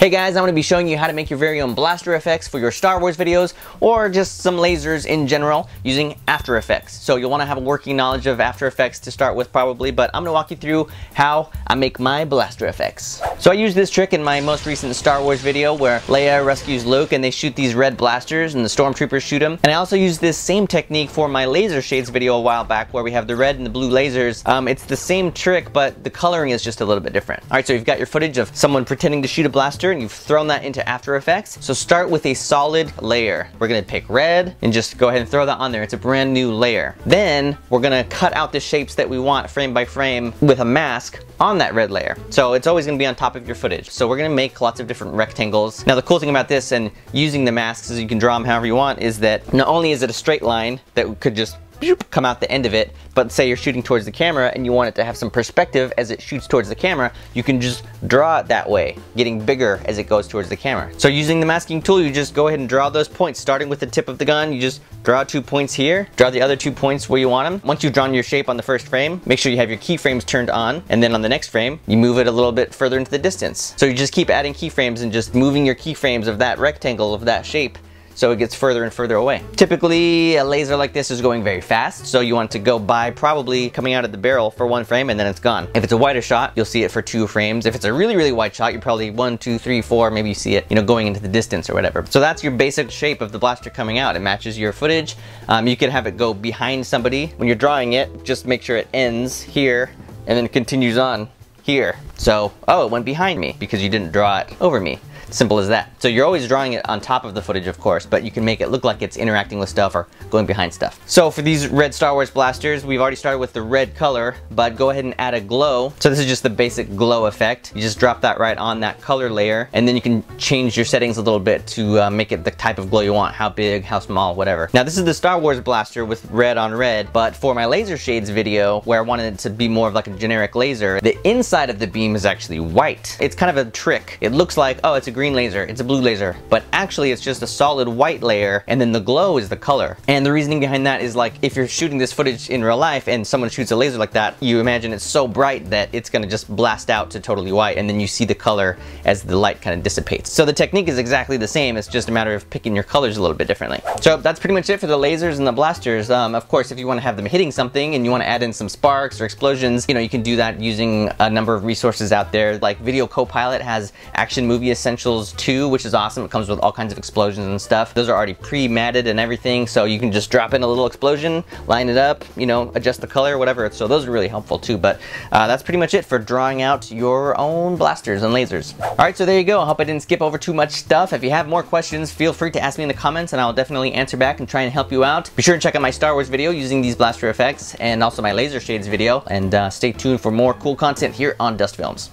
Hey guys, I'm going to be showing you how to make your very own blaster effects for your Star Wars videos or just some lasers in general using After Effects. So you'll want to have a working knowledge of After Effects to start with probably, but I'm going to walk you through how I make my blaster effects. So I used this trick in my most recent Star Wars video where Leia rescues Luke and they shoot these red blasters and the stormtroopers shoot them. And I also used this same technique for my laser shades video a while back where we have the red and the blue lasers. Um, it's the same trick, but the coloring is just a little bit different. All right, so you've got your footage of someone pretending to shoot a blaster and you've thrown that into After Effects. So start with a solid layer. We're gonna pick red and just go ahead and throw that on there. It's a brand new layer. Then we're gonna cut out the shapes that we want frame by frame with a mask on that red layer. So it's always gonna be on top of your footage. So we're gonna make lots of different rectangles. Now the cool thing about this and using the masks, is you can draw them however you want, is that not only is it a straight line that could just come out the end of it, but say you're shooting towards the camera and you want it to have some perspective as it shoots towards the camera, you can just draw it that way, getting bigger as it goes towards the camera. So using the masking tool, you just go ahead and draw those points. Starting with the tip of the gun, you just draw two points here, draw the other two points where you want them. Once you've drawn your shape on the first frame, make sure you have your keyframes turned on, and then on the next frame, you move it a little bit further into the distance. So you just keep adding keyframes and just moving your keyframes of that rectangle of that shape so it gets further and further away. Typically, a laser like this is going very fast, so you want to go by probably coming out of the barrel for one frame and then it's gone. If it's a wider shot, you'll see it for two frames. If it's a really, really wide shot, you're probably one, two, three, four, maybe you see it, you know, going into the distance or whatever. So that's your basic shape of the blaster coming out. It matches your footage. Um, you can have it go behind somebody. When you're drawing it, just make sure it ends here and then continues on here. So, oh, it went behind me because you didn't draw it over me. Simple as that. So you're always drawing it on top of the footage, of course, but you can make it look like it's interacting with stuff or going behind stuff. So for these red Star Wars blasters, we've already started with the red color, but go ahead and add a glow. So this is just the basic glow effect. You just drop that right on that color layer, and then you can change your settings a little bit to uh, make it the type of glow you want, how big, how small, whatever. Now this is the Star Wars blaster with red on red, but for my laser shades video, where I wanted it to be more of like a generic laser, the inside of the beam is actually white. It's kind of a trick. It looks like, oh, it's a green laser, it's a blue laser, but actually it's just a solid white layer and then the glow is the color. And the reasoning behind that is like if you're shooting this footage in real life and someone shoots a laser like that, you imagine it's so bright that it's gonna just blast out to totally white and then you see the color as the light kind of dissipates. So the technique is exactly the same, it's just a matter of picking your colors a little bit differently. So that's pretty much it for the lasers and the blasters. Um, of course, if you wanna have them hitting something and you wanna add in some sparks or explosions, you know, you can do that using a number of resources out there. Like Video Copilot has Action Movie Essentials 2 2, which is awesome. It comes with all kinds of explosions and stuff. Those are already pre-matted and everything, so you can just drop in a little explosion, line it up, you know, adjust the color, whatever. So those are really helpful too, but uh, that's pretty much it for drawing out your own blasters and lasers. All right, so there you go. I hope I didn't skip over too much stuff. If you have more questions, feel free to ask me in the comments and I'll definitely answer back and try and help you out. Be sure to check out my Star Wars video using these blaster effects and also my laser shades video and uh, stay tuned for more cool content here on Dust Films.